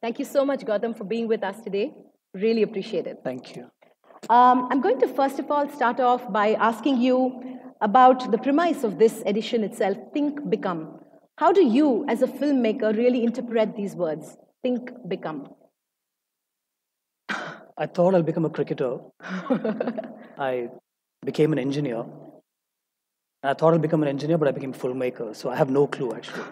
Thank you so much, Gautham, for being with us today. Really appreciate it. Thank you. Um, I'm going to first of all start off by asking you about the premise of this edition itself think, become. How do you, as a filmmaker, really interpret these words think, become? I thought I'll become a cricketer. I became an engineer. I thought I'll become an engineer, but I became a filmmaker. So I have no clue, actually.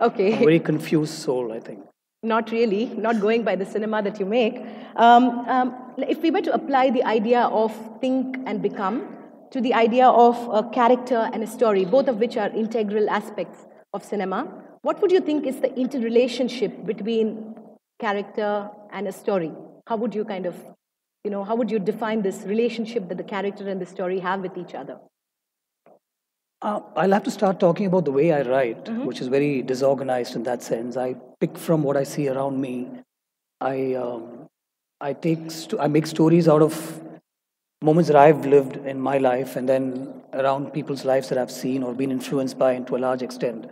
Okay. I'm a very confused soul, I think. Not really, not going by the cinema that you make. Um, um, if we were to apply the idea of think and become to the idea of a character and a story, both of which are integral aspects of cinema, what would you think is the interrelationship between character and a story? How would you kind of, you know, how would you define this relationship that the character and the story have with each other? Uh, I'll have to start talking about the way I write, Mm-hmm. which is very disorganized in that sense. I pick from what I see around me. I um, I take st- I make stories out of moments that I've lived in my life, and then around people's lives that I've seen or been influenced by, to a large extent.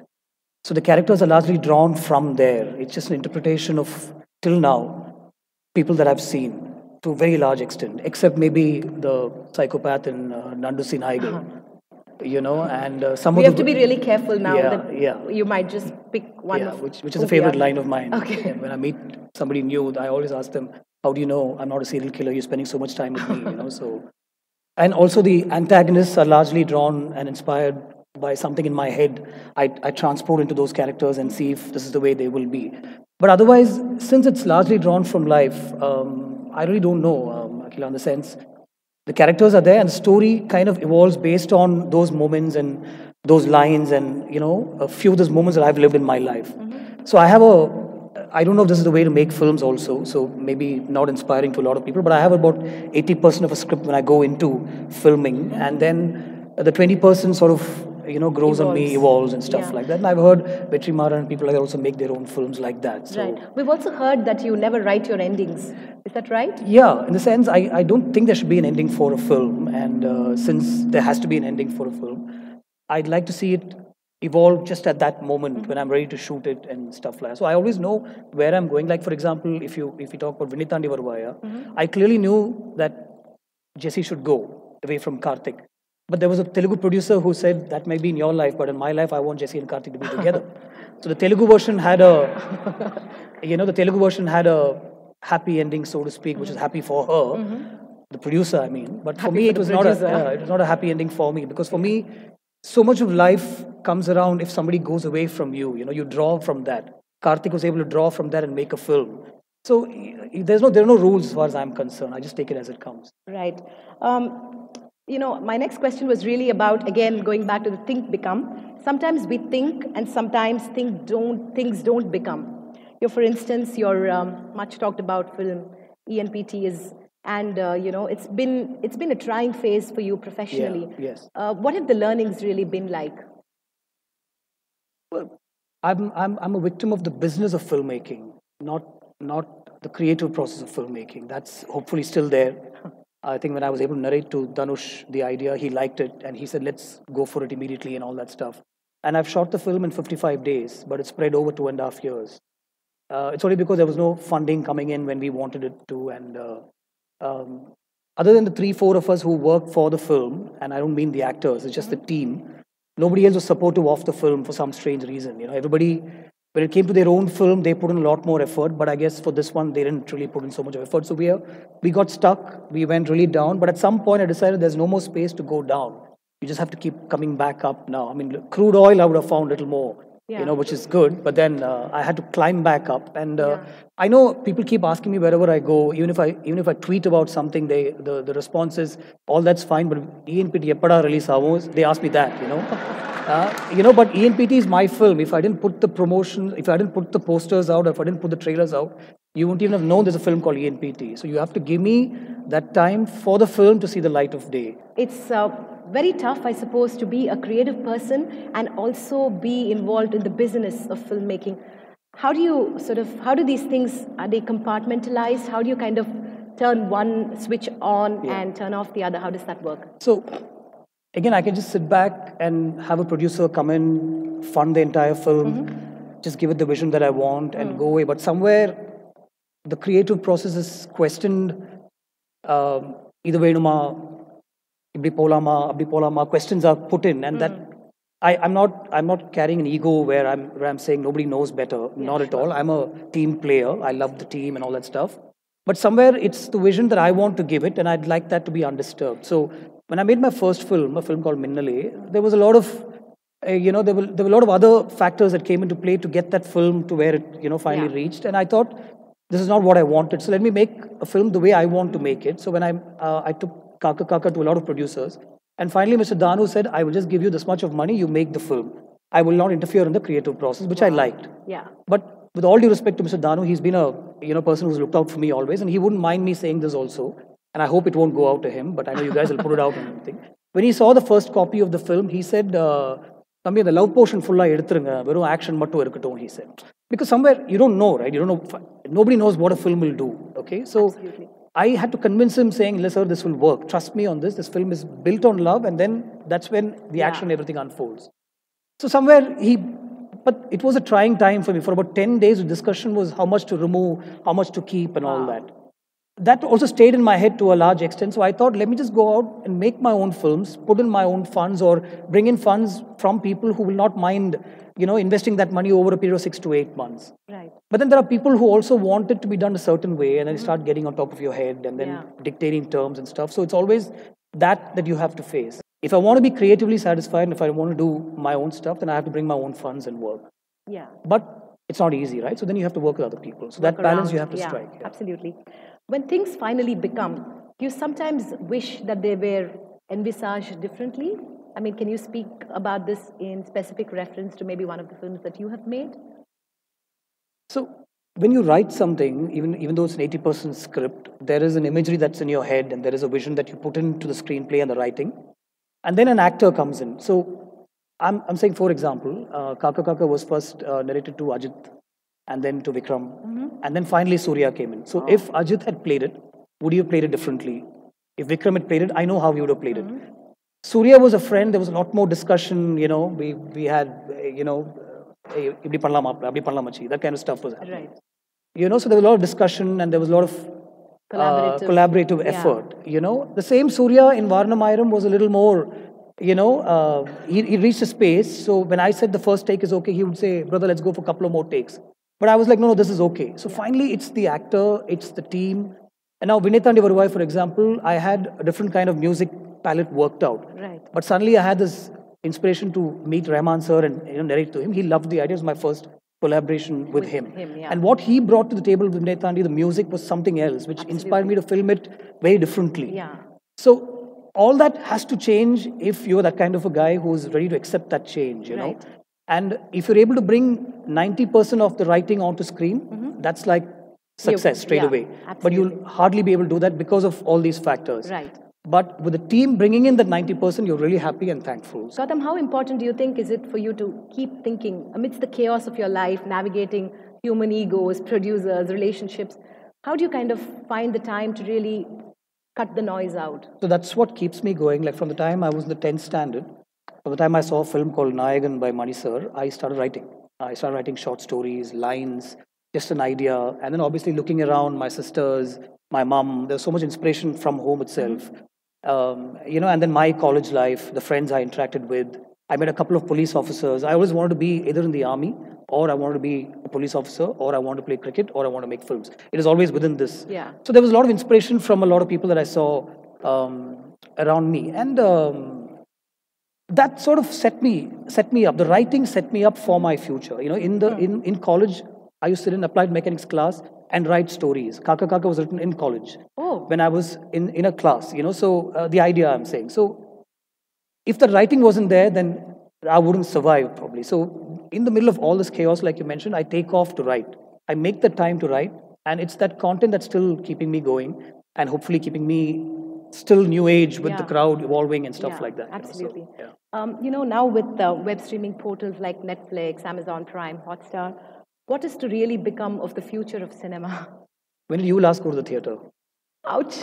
So the characters are largely drawn from there. It's just an interpretation of till now people that I've seen to a very large extent, except maybe the psychopath in uh, Nadunisi Naaygal. You know, and uh, some We have to be really careful now Yeah, that yeah. you might just pick one yeah, of which, which is a favorite line of mine. Okay. When I meet somebody new, I always ask them, "How do you know I'm not a serial killer? You're spending so much time with me." You know, so and also the antagonists are largely drawn and inspired by something in my head. I, I transport into those characters and see if this is the way they will be. But otherwise, since it's largely drawn from life, um, I really don't know, um, in the sense the characters are there and the story kind of evolves based on those moments and those lines and you know a few of those moments that i've lived in my life. Mm-hmm. So i have a i don't know if this is the way to make films also so maybe not inspiring to a lot of people but i have about 80% of a script when i go into filming. And then the 20% sort of you know grows on me Evolves. evolves and stuff Yeah. like that and i've heard Vetri Maran and people like that also make their own films like that so Right. We've also heard that you never write your endings. Is that right? yeah, in the sense, I, I don't think there should be an ending for a film. And uh, since there has to be an ending for a film, I'd like to see it evolve just at that moment when I'm ready to shoot it and stuff like that. So I always know where I'm going. Like, for example, if you if you talk about Vinnaithaandi Varuvaayaa, I clearly knew that Jesse should go away from Karthik. But there was a Telugu producer who said that may be in your life, but in my life, I want Jesse and Karthik to be together. so the Telugu version had a, you know, the Telugu version had a happy ending, so to speak, which is happy for her, the producer, I mean. But for me, for it was not a, yeah, it was not a happy ending for me because for me, so much of life comes around if somebody goes away from you. You know, you draw from that. Karthik was able to draw from that and make a film. So there's no there are no rules as far as I'm concerned. I just take it as it comes. Right. Um, you know, my next question was really about again going back to the think become. Sometimes we think, and sometimes think don't things don't become. You, know, for instance, your um, much talked about film ENPT is, and uh, you know, it's been it's been a trying phase for you professionally. yes. Uh, what have the learnings really been like? Well, I'm, I'm, I'm a victim of the business of filmmaking, not, not the creative process of filmmaking. That's hopefully still there. I think when I was able to narrate to Dhanush the idea, he liked it and he said, let's go for it immediately and all that stuff. And I've shot the film in 55 days, but it's spread over two and a half years. Uh, it's only because there was no funding coming in when we wanted it to. And uh, um, other than the three, four of us who worked for the film, and I don't mean the actors, it's just the team, nobody else was supportive of the film for some strange reason. You know, everybody, when it came to their own film, they put in a lot more effort. But I guess for this one, they didn't really put in so much of effort. So we are, we got stuck. We went really down. But at some point, I decided there's no more space to go down. You just have to keep coming back up now. I mean, crude oil, I would have found a little more. Yeah. You know, which is good, but then uh, I had to climb back up, and uh, I know people keep asking me wherever I go, even if I even if I tweet about something, they the, the response is all that's fine, but ENPT eppada release avos, they ask me that, you know, uh, you know. But ENPT is my film. If I didn't put the promotion, if I didn't put the posters out, if I didn't put the trailers out, you wouldn't even have known there's a film called ENPT. So you have to give me that time for the film to see the light of day. It's uh, very tough, I suppose, to be a creative person and also be involved in the business of filmmaking. How do you sort of, how do these things, are they compartmentalized? How do you kind of turn one switch on yeah. and turn off the other? How does that work? So, again, I can just sit back and have a producer come in, fund the entire film, mm -hmm. just give it the vision that I want and mm. go away. But somewhere, the creative process is questioned um, either way, Numa, இப்படி போலாமா அப்படி போலாமா questions are put in and that I, I'm not I'm not carrying an ego where I'm where I'm saying nobody knows better. not at all. I'm a team player. I love the team and all that stuff. But somewhere it's the vision that I want to give it, and I'd like that to be undisturbed. So when I made my first film, a film called Minnale, there was a lot of uh, you know there were there were a lot of other factors that came into play to get that film to where it you know finally Yeah. reached, and I thought this is not what I wanted. So let me make a film the way I want to make it. So when I uh, I took Kaakha Kaakha to a lot of producers. And finally, Mr. Thanu said, I will just give you this much of money, you make the film. I will not interfere in the creative process, which I liked. Yeah. But with all due respect to Mr. Thanu, he's been a you know person who's looked out for me always, and he wouldn't mind me saying this also. And I hope it won't go out to him, but I know you guys will put it out and everything. When he saw the first copy of the film, he said, uh, the love love portion ஃபுல்லாக எடுத்துருங்க வெறும் action He said, because somewhere you don't know, right? You don't know. Nobody knows what a film will do. Okay, so. I had to convince him saying, listen, this will work. Trust me on this. This film is built on love, and then that's when the Yeah. action, everything unfolds. So somewhere he, but it was a trying time for me. For about 10 days, the discussion was how much to remove, how much to keep, and all that. That also stayed in my head to a large extent. So I thought, let me just go out and make my own films, put in my own funds, or bring in funds from people who will not mind, you know, investing that money over a period of six to eight months. Right. But then there are people who also want it to be done a certain way, and then you mm-hmm. start getting on top of your head and then Yeah. dictating terms and stuff. So it's always that that you have to face. If I want to be creatively satisfied and if I want to do my own stuff, then I have to bring my own funds and work. Yeah. But it's not easy, right? So then you have to work with other people. So that Work balance you have to yeah, strike. yeah. Absolutely. When things finally become, you sometimes wish that they were envisaged differently? I mean, can you speak about this in specific reference to maybe one of the films that you have made? So when you write something, even even though it's an eighty percent script, there is an imagery that's in your head, and there is a vision that you put into the screenplay and the writing, and then an actor comes in. So I'm I'm saying, for example, uh, Kaakha Kaakha was first uh, narrated to Ajit, and then to Vikram, and then finally Surya came in. So if Ajit had played it, would you have played it differently? If Vikram had played it, I know how he would have played it. Surya was a friend. There was a lot more discussion. You know, we we had you know, that kind of stuff was happening. Right. You know, so there was a lot of discussion and there was a lot of uh, collaborative, uh, collaborative yeah. effort. You know, the same Surya in Vaaranam Aayiram was a little more. You know, uh, he, he reached a space. So when I said the first take is okay, he would say, "Brother, let's go for a couple of more takes." But I was like, "No, no, this is okay." So finally, it's the actor, it's the team. And now Vinnaithaandi Varuvaayaa, for example, I had a different kind of music palette worked out. Right. But suddenly I had this inspiration to meet Rahman sir and you know, narrate to him. He loved the idea. It was my first collaboration with, him. him, yeah. And what he brought to the table with Netandi, the music was something else, which inspired me to film it very differently. Yeah. So all that has to change if you're that kind of a guy who's ready to accept that change, you know. Right. And if you're able to bring 90% of the writing onto screen, that's like success straight yeah, away. But you'll hardly be able to do that because of all these factors. Right. But with the team bringing in that 90%, you're really happy and thankful. Gautham, how important do you think is it for you to keep thinking amidst the chaos of your life, navigating human egos, producers, relationships? How do you kind of find the time to really cut the noise out? So that's what keeps me going. Like from the time I was in the 10th standard, from the time I saw a film called Nayagan by Mani Sir, I started writing. I started writing short stories, lines, just an idea. And then obviously looking around my sisters, my mom, there's so much inspiration from home itself. Mm-hmm. Um, you know, and then my college life, the friends I interacted with. I met a couple of police officers. I always wanted to be either in the army or I wanted to be a police officer or I wanted to play cricket or I want to make films. It is always within this. Yeah. So there was a lot of inspiration from a lot of people that I saw um, around me, and um, that sort of set me set me up. The writing set me up for my future. You know, in the in in college, I used to sit in applied mechanics class and write stories. Kaakha Kaakha was written in college Oh, when I was in in a class. You know, so uh, the idea I'm saying. So if the writing wasn't there, then I wouldn't survive probably. So in the middle of all this chaos, like you mentioned, I take off to write. I make the time to write, and it's that content that's still keeping me going, and hopefully keeping me still new age with the crowd evolving and stuff Yeah, like that. you know, so, Absolutely. yeah. um, you know, now with uh, web streaming portals like Netflix, Amazon Prime, Hotstar, what is to really become of the future of cinema? When did you last go to the theater? Ouch.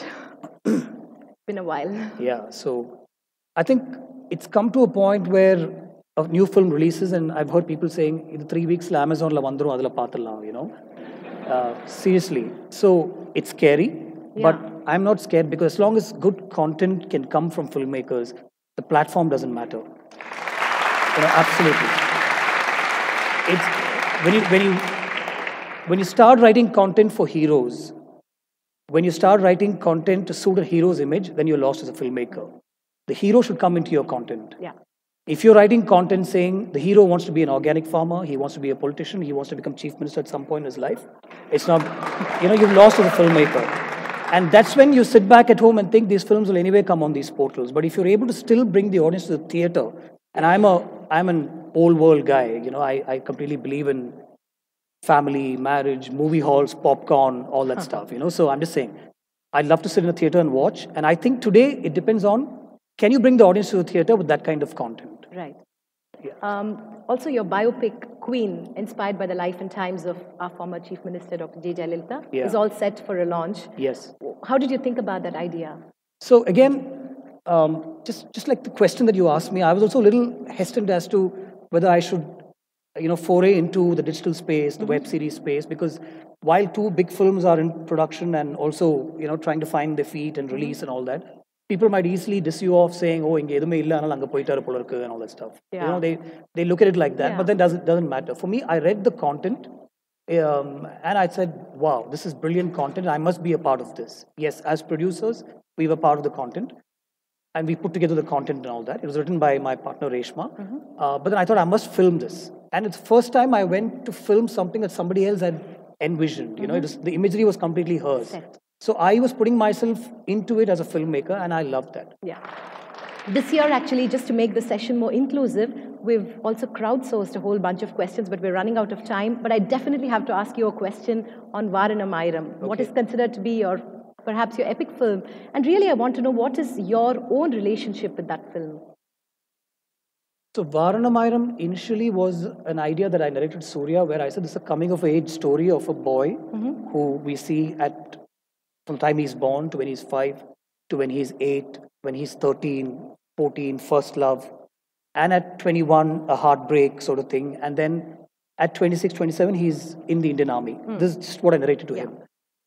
Been a while. Yeah, so I think it's come to a point where a new film releases, and I've heard people saying in three weeks, la Amazon la vandrum adala paathalam, you know. Uh, seriously. So it's scary, but I'm not scared because as long as good content can come from filmmakers, the platform doesn't matter. You know, absolutely. It's when you when you when you start writing content for heroes, when you start writing content to suit a hero's image, then you're lost as a filmmaker. The hero should come into your content. Yeah. If you're writing content saying the hero wants to be an organic farmer, he wants to be a politician, he wants to become chief minister at some point in his life, it's not, you know, you've lost as a filmmaker. And that's when you sit back at home and think these films will anyway come on these portals. But if you're able to still bring the audience to the theater, and I'm a I'm an old world guy, you know, I, I completely believe in family, marriage, movie halls, popcorn, all that stuff, you know. So I'm just saying, I'd love to sit in a theater and watch. And I think today it depends on can you bring the audience to the theater with that kind of content? Right. Yeah. Um, also, your biopic, Queen, inspired by the life and times of our former Chief Minister, Dr. J. Jayalalitha, Yeah. is all set for a launch. Yes. How did you think about that idea? So again, um, just just like the question that you asked me, I was also a little hesitant as to whether I should, you know, foray into the digital space, the mm-hmm. web series space, because while two big films are in production and also, you know, trying to find their feet and mm-hmm. release mm-hmm. and all that, people might easily diss you off saying, oh, inge edume illa, and all that stuff. Yeah. You know, they, they look at it like that, yeah. but then doesn't, doesn't matter. For me, I read the content um, and I said, wow, this is brilliant content. I must be a part of this. Yes, as producers, we were part of the content and we put together the content and all that. It was written by my partner Reshma. Uh, but then I thought I must film this. And it's the first time I went to film something that somebody else had envisioned. You know, it was, the imagery was completely hers. Set. So I was putting myself into it as a filmmaker, and I loved that. Yeah. This year, actually, just to make the session more inclusive, we've also crowdsourced a whole bunch of questions, but we're running out of time. But I definitely have to ask you a question on Vaaranam Aayiram. What Okay. is considered to be your, perhaps your epic film? And really, I want to know what is your own relationship with that film? So Vaaranam Aayiram initially was an idea that I narrated Surya, where I said this is a coming of age story of a boy mm-hmm. who we see at from the time he's born to when he's five to when he's eight, when he's 13, 14, first love, and at 21, a heartbreak sort of thing. And then at 26, 27, he's in the Indian army. Hmm. This is just what I narrated to him.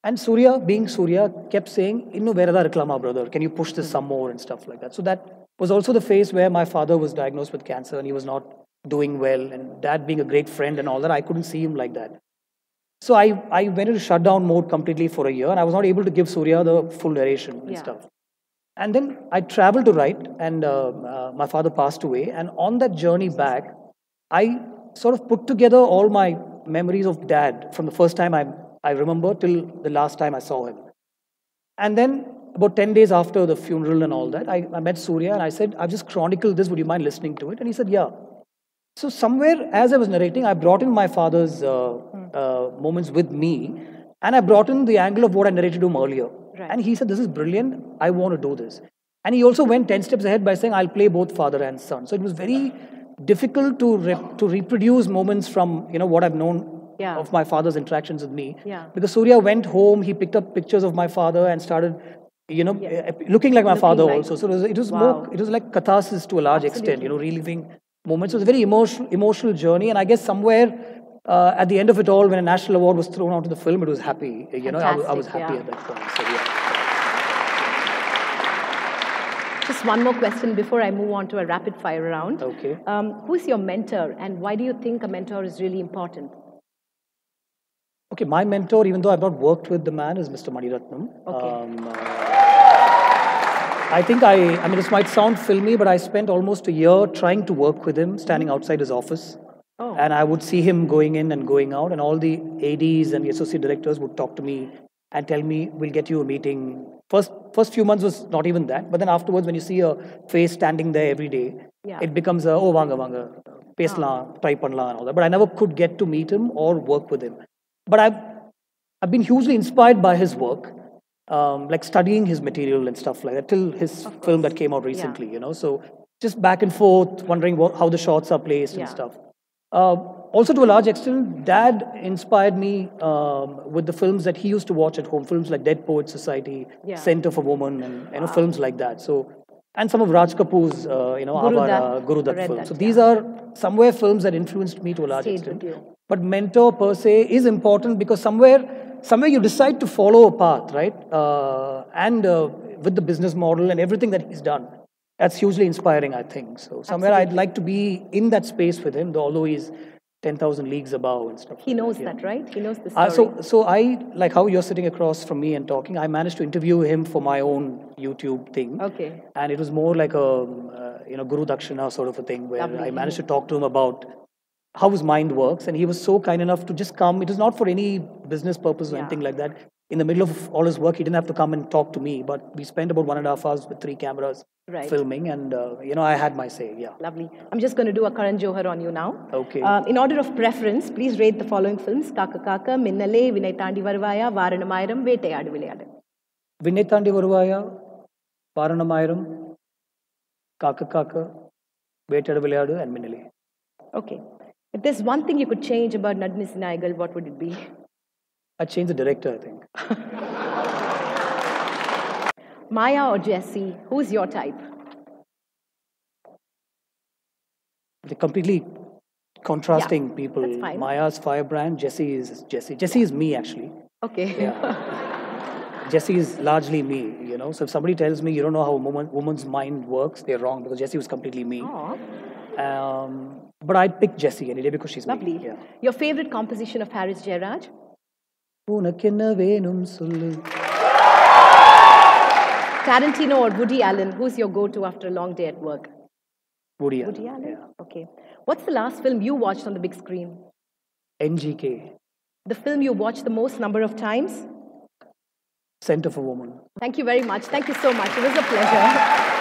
And Surya, being Surya, kept saying, Innu verada reklama, brother. Can you push this some more and stuff like that? So that was also the phase where my father was diagnosed with cancer and he was not doing well. And dad being a great friend and all that, I couldn't see him like that. So I, I went into shutdown mode completely for a year and I was not able to give Surya the full narration and Yeah. stuff. And then I traveled to write, and uh, uh, my father passed away. And on that journey back, I sort of put together all my memories of dad from the first time I, I remember till the last time I saw him. And then about 10 days after the funeral and all that, I, I met Surya and I said, I've just chronicled this. Would you mind listening to it? And he said, Yeah. So, somewhere as I was narrating, I brought in my father's uh, uh, moments with me and I brought in the angle of what I narrated to him earlier. Right. And he said, This is brilliant. I want to do this. And he also went 10 steps ahead by saying, I'll play both father and son. So, it was very difficult to, rep- to reproduce moments from you know what I've known Yeah. of my father's interactions with me. Yeah. Because Surya went home, he picked up pictures of my father and started, you know, Yeah. uh, looking like my Looking father like- also. So it was, it was Wow. more, it was like catharsis to a large extent, you know, reliving moments. It was a very emotional, emotional journey. And I guess somewhere uh, at the end of it all, when a national award was thrown out to the film, it was happy. You know, I, was- I was happy yeah. at that point. So yeah. Just one more question before I move on to a rapid fire round. Okay. Um, who is your mentor, and why do you think a mentor is really important? Okay, my mentor, even though I've not worked with the man, is Mr. Maniratnam. Okay. Um, uh, I think I, I mean, this might sound filmy, but I spent almost a year trying to work with him, standing mm-hmm. outside his office. Oh. And I would see him going in and going out, and all the ADs and the associate directors would talk to me and tell me, "We'll get you a meeting." First, first few months was not even that, but then afterwards, when you see a face standing there every day, yeah. it becomes a "oh, vanga vanga, pesla, ah. "Tripanla," try panla," and all that. But I never could get to meet him or work with him. But I've I've been hugely inspired by his work, um, like studying his material and stuff like that, till his film that came out recently, you know. So just back and forth, wondering what, how the shots are placed Yeah. and stuff. Uh, also, to a large extent, Dad inspired me um, with the films that he used to watch at home, films like Dead Poets Society, Yeah. Scent of a Woman, and you know, films like that. So and some of Raj Kapoor's, uh, you know, Guru Avara, Dutt. Guru Dutt films. that, so these are somewhere films that influenced me to a large Stayed extent. But mentor per se is important because somewhere, somewhere you decide to follow a path, right? Uh, and uh, with the business model and everything that he's done, that's hugely inspiring, I think. So somewhere I'd like to be in that space with him, though although he's 10,000 leagues above and stuff. He like knows that, yeah. right? He knows the story. Uh, so, so I like how you're sitting across from me and talking. I managed to interview him for my own YouTube thing, okay. and it was more like a uh, you know Guru Dakshina sort of a thing where Lovely. I managed to talk to him about how his mind works, and he was so kind enough to just come. It was not for any business purpose or Yeah. anything like that. In the middle of all his work, he didn't have to come and talk to me, but we spent about one and a half hours with three cameras Right. filming, and uh, you know I had my say. Yeah. Lovely. I'm just going to do a Karan Johar on you now. Okay. Uh, in order of preference, please rate the following films Kaakha Kaakha, Minnale, Vinnaithaandi Varuvaayaa, Varanamayiram, Vettayadu Vilayadu. Vinnaithaandi Varuvaayaa, Varanamayiram, Kaakha Kaakha, Vetadu Vilayadu, and Minnale. Okay. If there's one thing you could change about Nadunisi Naaygal, what would it be? I changed the director, I think. Maya or Jesse? Who's your type? They're completely contrasting people. that's fine. Maya's firebrand, Jesse is Jesse. Jesse is me, actually. Okay. Jesse is largely me, you know. So if somebody tells me you don't know how a woman, woman's mind works, they're wrong because Jesse was completely me. Um, but I'd pick Jessie any day because she's lovely. me. Yeah. Your favorite composition of Harris Jayaraj? வேணும் சொல்லு Tarantino or Woody Allen, who's your go-to after a long day at work? Woody Allen. Woody Allen? Yeah. Okay. What's the last film you watched on the big screen? NGK. The film you watched the most number of times? Scent of a Woman. Thank you very much. Thank you so much. It was a pleasure.